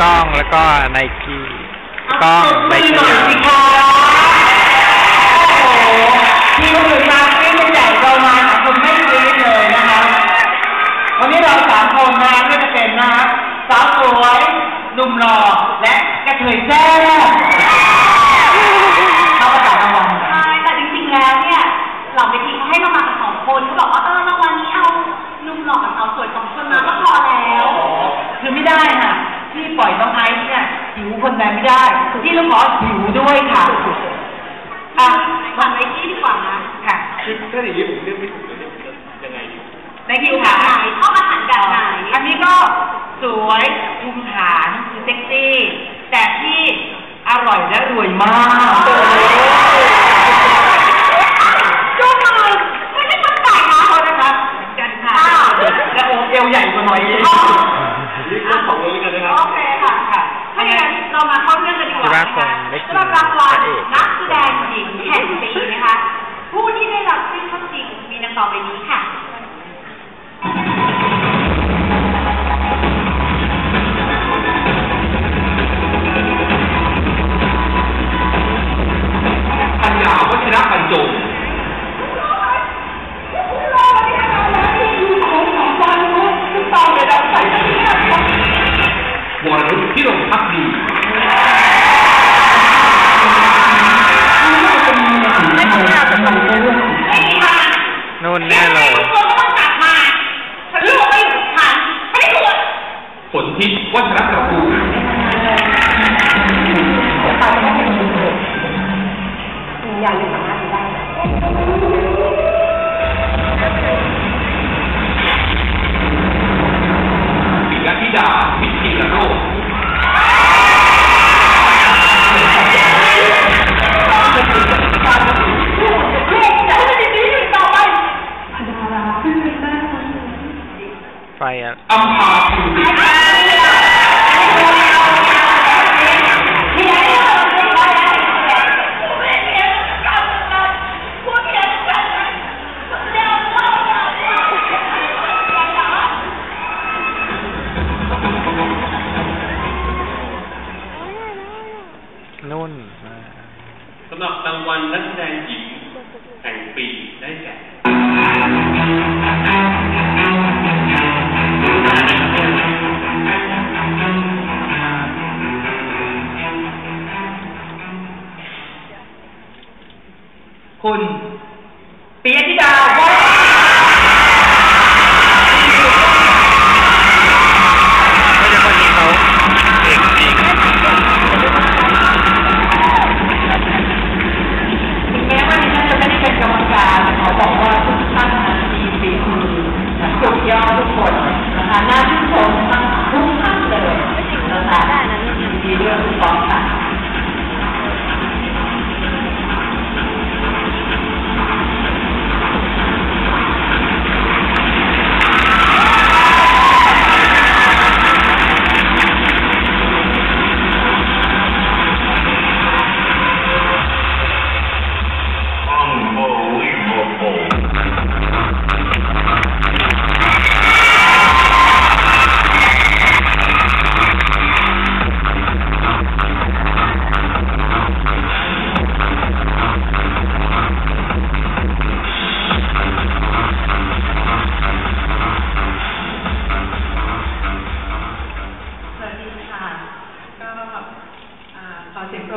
กล้องแล้วก็ไนกี้กล้องไนมือหกี้น่อยสิคะโอ้โหทีมอื่นมาไม่เป็นใหญ่เรามาหาคนไม่ซื้อเลยนะคะวันนี้เราสามคนนะก็จะเป็นนะคะสาวสวยหนุ่มหล่อและกระเทยแซ่ เนี่ยหิวคนใดไม่ได้ที่ต้องขอหิวด้วยค่ะอะถามไอ้ที่ดีกว่านะค่ะคือถ้าอย่างนี้ผมเลือกไม่ถูกเลยเนี่ยยังไงดีในคิวค่ะไหนชอบอาหารแบบไหนอันนี้ก็สวยภูมิฐานคือเซ็กซี่ แต่ที่อร่อยและรวยมากจูมือไม่ได้ตั้งใจนะโทษนะคะเหมือนกันค่ะอ้าวและโอเอวใหญ่กว่าหน่อย เองอ๋อนี่เรื่องของเลยกันนะครับ โอเคค่ะค่ะถ้าอย่างนั้นเรามาเข้าเรื่องกันดีกว่านะคะสำหรับรางวัลนักแสดงหญิงแห่งปีนะคะ รนุชพิรมพักดีไม่ต้องหน้าจะทำได้ด้วยไม่มีทางนู่นแน่เลย ไฟอะนุ่นสำหรับรางวัลนักแสดงหญิงแห่งปีได้แก่ คุณปิยธิดา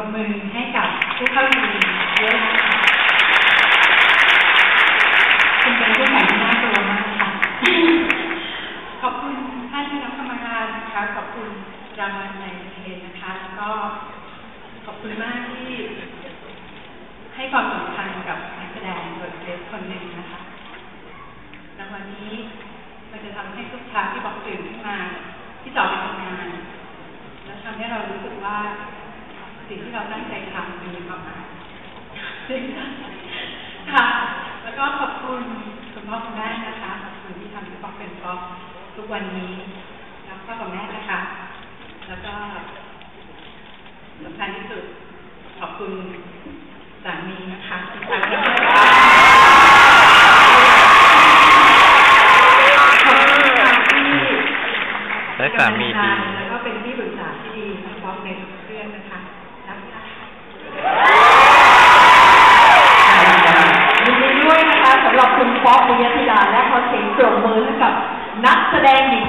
บมือให้กับผู้เข้าชิงด้วยนะคะคุณเป็นผู้แข่งที่น่ากลัวมากค่ะ ขอบคุณท่านคณะกรรมการนะคะขอบคุณรางวัลในเทนนะคะ แล้วก็ขอบคุณมากที่ ให้ความสำคัญกับนักแสดงบทเล็กคนหนึ่งนะคะรางวัลนี้มันจะทำให้ทุกครั้งที่บอกตื่นขึ้นมา ที่ต่อไปทำงาน แล้วทำให้เรารู้สึกว่า สิ่งที่เราตั้งใจทำมันมีความหมายค่ะ แล้วก็ขอบคุณคุณพ่อคุณแม่นะคะขอบคุณที่ทำให้บอกเป็นเพราะทุกวันนี้รักพ่อกับแม่นะคะ แล้วก็สำคัญที่สุดขอบคุณสามีนะคะที่ทำให้เราขอบคุณค่ะที่ ได้สามีดี แล้วก็เป็นที่ปรึกษาที่ดี เรียนทุกเรื่องนะคะรักนะคะ ยินดีด้วยนะคะสำหรับคุณ ป๊อกปิยธิดาและขอเสียงปรบมือให้กับนักแสดงหญิง